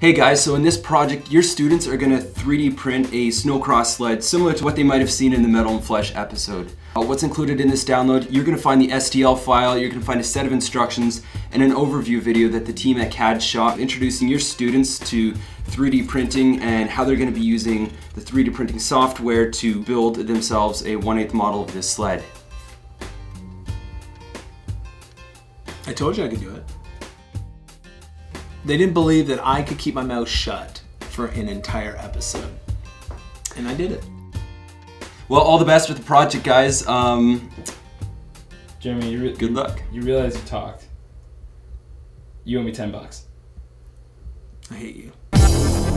Hey guys, so in this project, your students are gonna 3D print a snocross sled similar to what they might have seen in the Metal and Flesh episode. Uh, what's included in this download, you're gonna find the STL file, you're gonna find a set of instructions, and an overview video that the team at CAD Shop introducing your students to 3D printing and how they're gonna be using the 3D printing software to build themselves a 1 8 model of this sled. I told you I could do it. They didn't believe that I could keep my mouth shut for an entire episode. And I did it. Well, all the best with the project, guys. Um, Jeremy, you re- good luck. You realize you talked. You owe me ten bucks. I hate you.